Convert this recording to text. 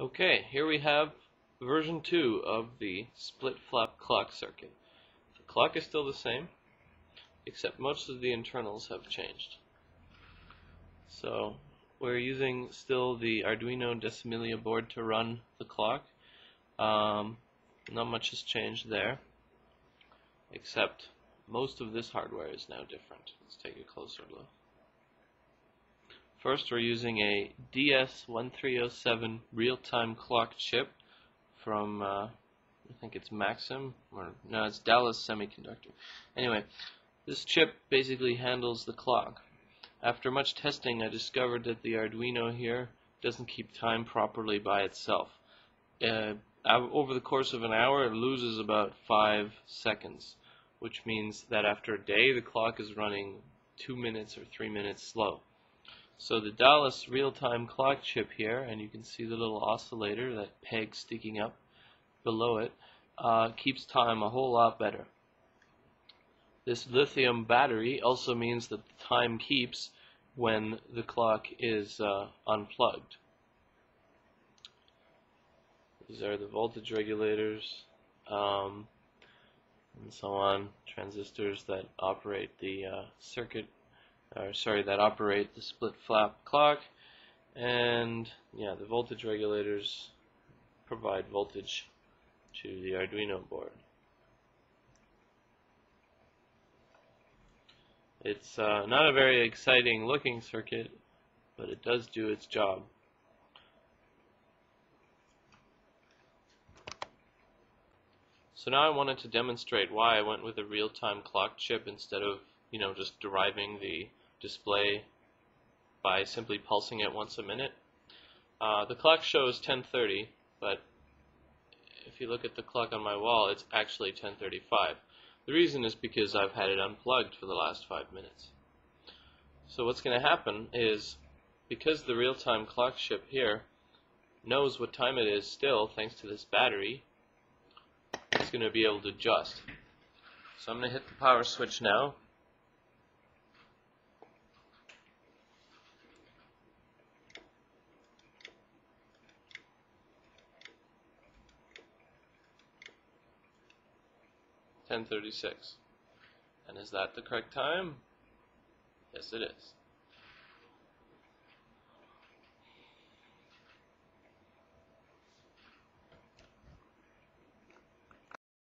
Okay, here we have version 2 of the split flap clock circuit. The clock is still the same, except most of the internals have changed. So, we're using still the Arduino Diecimila board to run the clock. Um, not much has changed there, except most of this hardware is now different. Let's take a closer look. First, we're using a DS1307 real-time clock chip from, uh, I think it's Maxim, or no, it's Dallas Semiconductor. Anyway, this chip basically handles the clock. After much testing, I discovered that the Arduino here doesn't keep time properly by itself. Uh, over the course of an hour, it loses about five seconds, which means that after a day, the clock is running two minutes or three minutes slow. So the Dallas real-time clock chip here, and you can see the little oscillator, that peg sticking up below it, uh, keeps time a whole lot better. This lithium battery also means that the time keeps when the clock is uh, unplugged. These are the voltage regulators um, and so on, transistors that operate the uh, circuit or sorry, that operate the split flap clock. And yeah, the voltage regulators provide voltage to the Arduino board. It's uh, not a very exciting looking circuit, but it does do its job. So now I wanted to demonstrate why I went with a real-time clock chip instead of, you know, just deriving the display by simply pulsing it once a minute. Uh, the clock shows 1030, but if you look at the clock on my wall, it's actually 1035. The reason is because I've had it unplugged for the last five minutes. So what's going to happen is, because the real-time clock chip here knows what time it is still, thanks to this battery, it's going to be able to adjust. So I'm going to hit the power switch now, Ten thirty-six. And is that the correct time? Yes, it is.